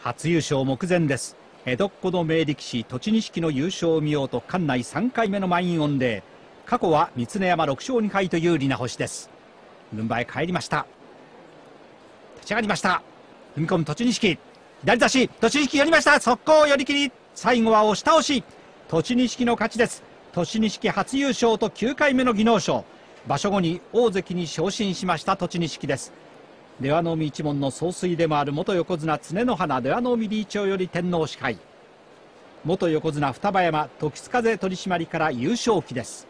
初優勝目前です。江戸っ子の名力士栃錦の優勝を見ようと館内3回目の満員御礼。過去は三常山6勝2敗と有利な星です。軍配帰りました。立ち上がりました。踏み込む栃錦。左差し。栃錦寄りました。速攻寄り切り。最後は押し倒し。栃錦の勝ちです。栃錦初優勝と9回目の技能賞。場所後に大関に昇進しました栃錦です。出羽海一門の総帥でもある元横綱常の花出羽海理事長より天皇賜杯元横綱双葉山時津風取締から優勝旗です。